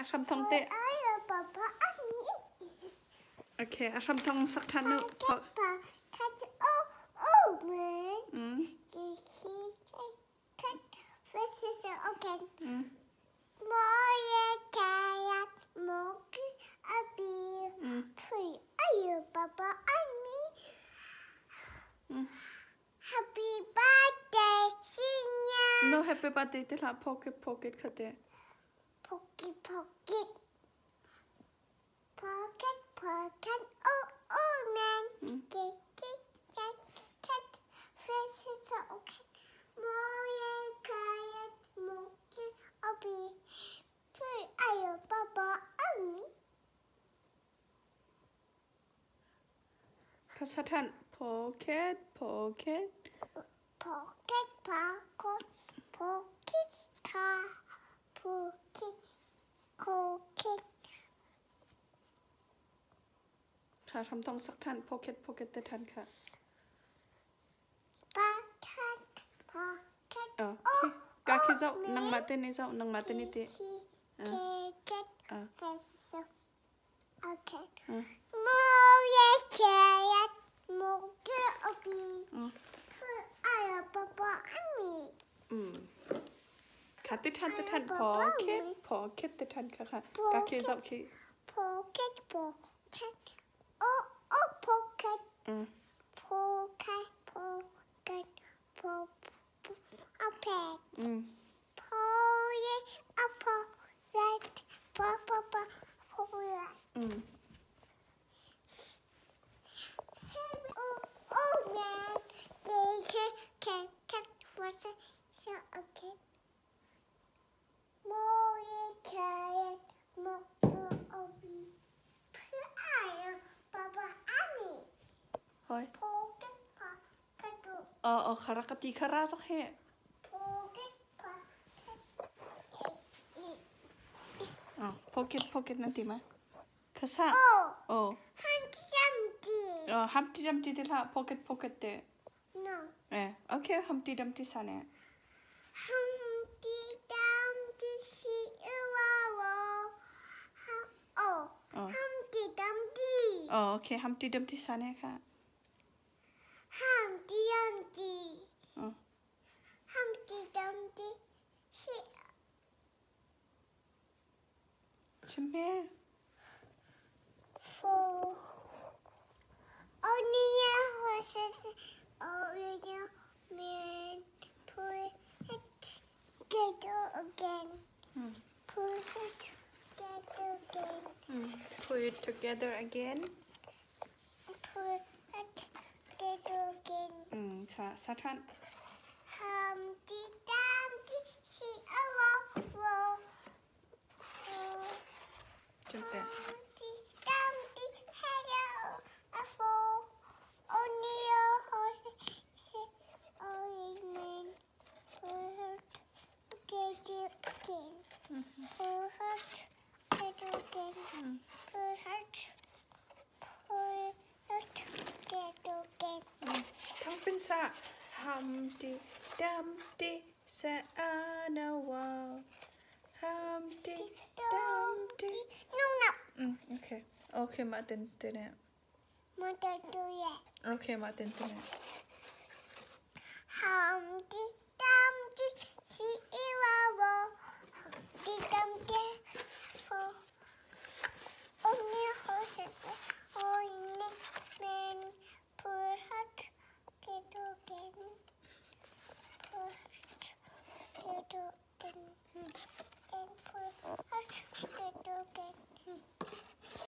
Asham tong te. Okay, asham tong sắc chăn nữa. Mm. Okay. More kayak, more a beer. Mm. Pray, are you, Papa? I mean, mm. happy birthday, Senior. No happy birthday, they have pocket pocket cut it. 포기 포기 포켓 포켓 오오맨 키키 캣캣 프레시스 오켓 모에 가엣 모기 어비 풀 아유 바바 언니 가사탄 포켓 포켓 어, 포켓 포켓 ะทำต้องสักท่านพกเ k ็ t พ o c k e t แตะท่านค่ะปา c k e t p กเ k ็ t เออก็คิดเจ้านังมาเต้นนี่เจ้านังมาเต้นนี่เต้เ o ็ k เ t p e เ c i l okay มูเยเคียมูเกอบีคืออาป๊ปาอันนี้อืมค่ะติดทันตะทันกเ c ็ e พกเ c k e t ตะดทันค่ะค่ะก็คิดเจ้าคืด pocket pocket oh, oh, pocket. Mm. เออเออคารากตีคาราสักแห่พกเก็ตพกเก็ตนั่นติมาคือซาโอ้ฮัมจิจัมจีิโอ้ฮัมจิจัมจีิที่ละพกเก็ตพกเก็ตเด้เออโอเคฮัมจิจัมจิสาเนี่ยฮัมจิจัมจิชื่อว่าโอ้ฮัมจิจัมจีิโอเคฮัมจิจัมจิสาเนี่ยค่ะ Come only Oh, yeah, horses. Oh, yeah, man. Put it together again. Mm. Put it together again. Mm. Put it together again. Put it together again. 음, 자, 사탄. 함지. Sa Humpty Dumpty sat on a wall. Humpty Dumpty. No, no. Mm, okay. Okay, Martin didn't. Martin do it. Okay, Martin didn't.